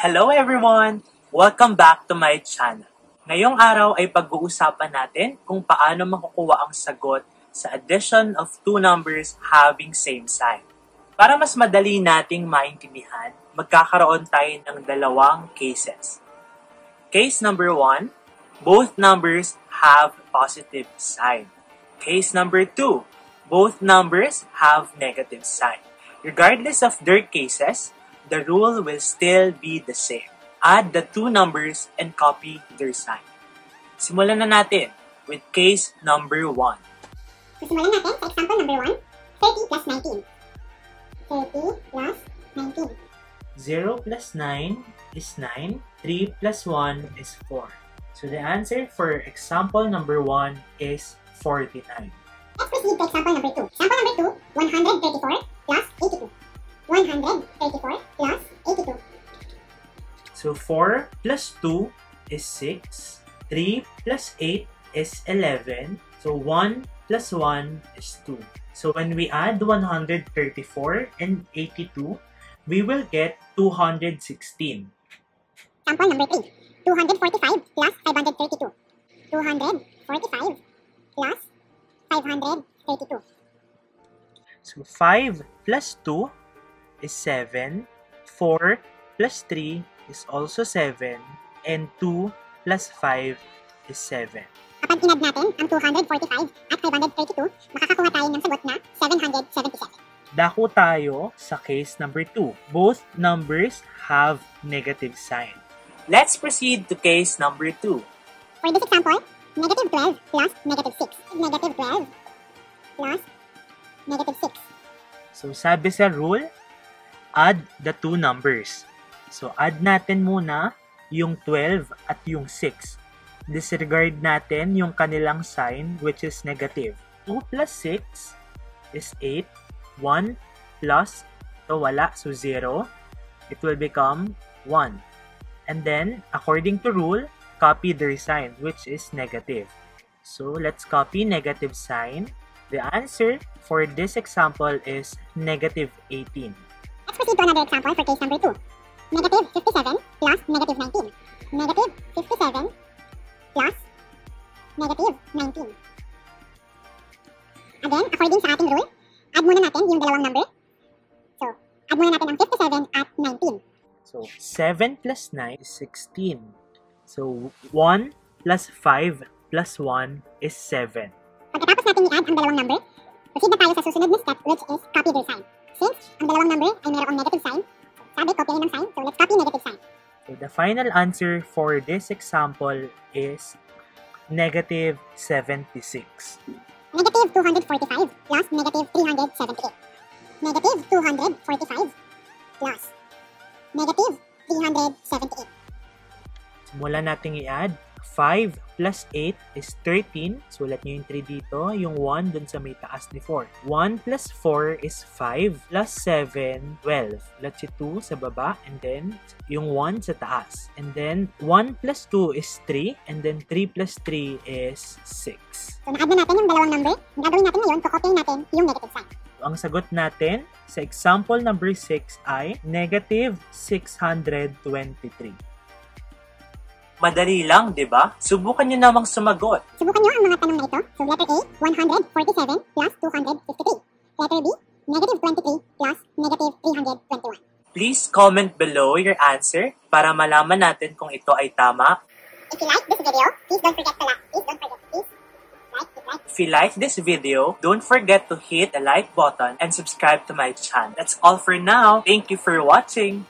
Hello everyone! Welcome back to my channel. Ngayong araw ay pag-uusapan natin kung paano makukuha ang sagot sa addition of two numbers having same sign. Para mas madali nating maintindihan, magkakaroon tayo ng dalawang cases. Case number one, both numbers have positive sign. Case number two, both numbers have negative sign. Regardless of their cases, the rule will still be the same. Add the two numbers and copy their sign. Simulan na natin with case number 1. Simulan natin sa example number 1, 30 plus 19. 30 plus 19. 0 plus 9 is 9, 3 plus 1 is 4. So the answer for example number 1 is 49. Let's proceed to example number 2. Example number 2, 134 plus 82. 134 plus 82. So 4 plus 2 is 6. 3 plus 8 is 11. So 1 plus 1 is 2. So when we add 134 and 82, we will get 216. Example number 3, 245 plus 532. 245 plus 532. So 5 plus 2 is 7. 4 plus 3 is also 7. And 2 plus 5 is 7. Kapag inad natin ang 245 at 532, makakakuha tayo ng sagot na 777. Dako tayo sa case number 2. Both numbers have negative sign. Let's proceed to case number 2. For this example, negative 12 plus negative 6. Negative 12 plus negative 6. So sabi sa rule, add the two numbers. So add natin muna yung 12 at yung 6. Disregard natin yung kanilang sign which is negative. 2 plus 6 is 8. 1 plus, to wala, so 0. It will become 1. And then, according to rule, copy their sign which is negative. So let's copy negative sign. The answer for this example is negative 18. Let's proceed to another example for case number 2. Negative 57 plus negative 19. Negative 57 plus negative 19. Again, according sa ating rule, add muna natin yung dalawang number. So, add muna natin ang 57 at 19. So 7 plus 9 is 16. So 1 plus 5 plus 1 is 7. Pagkatapos natin i-add ang dalawang number, proceed na tayo sa susunod na step which is copy their sign. Since ang dalawang number ay mayroong negative sign, sabi, copyahin ng sign, so let's copy negative sign. So the final answer for this example is negative 76. Negative 245 plus negative 378. Negative 245 plus negative 378. Simulan natin i-add. 5 plus 8 is 13. Sulat nyo yung 3 dito. Yung 1 dun sa may taas ni 4. 1 plus 4 is 5. Plus 7, 12. Sulat si 2 sa baba. And then, yung 1 sa taas. And then, 1 plus 2 is 3. And then, 3 plus 3 is 6. So, na-add na natin yung dalawang number. Ang gagawin natin ngayon, kukopyahin natin yung negative sign. Ang sagot natin sa example number 6 ay negative 623. Madali lang, di ba? Subukan nyo namang sumagot. Subukan nyo ang mga tanong na ito. So, letter A, 147 plus 253. Letter B, negative 23 plus negative 321. Please comment below your answer para malaman natin kung ito ay tama. If you like this video, please don't forget to like. Please don't forget. Please like, like. If you like this video, don't forget to hit the like button and subscribe to my channel. That's all for now. Thank you for watching.